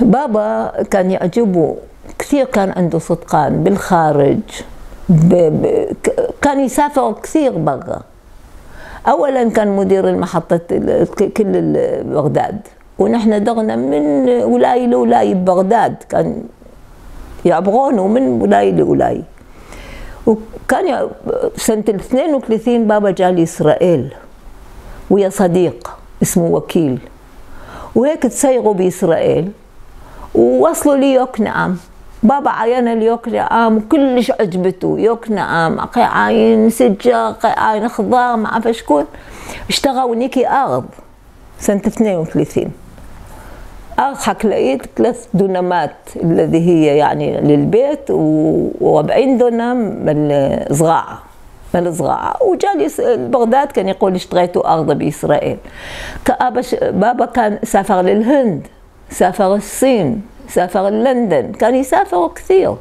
بابا كان يعجبه كثير كان عنده صدقان بالخارج ب... ب... كان يسافر كثير برا. اولا كان مدير المحطة كل بغداد ونحن درنا من ولاية لولاية ببغداد كان يعبرونه من ولاية لولاية. وكان سنة 32 بابا جاء لإسرائيل ويا صديق اسمه وكيل. وهيك تسيروا بإسرائيل. ووصلوا ليوكنعم بابا عين اليوكنعم وكلش عجبته يوكنعم عين سجة قي عين خضار ما عارفة شكون اشتروا نيكي أرض سنة 32 أرض حكلقيت ثلاث دونمات الذي هي يعني للبيت و40 دونم من الزراعة من الزراعة. وجالي بغداد كان يقول اشتريت أرض بإسرائيل. بابا كان سافر للهند. سافر الصين سافر لندن كان يسافر كثير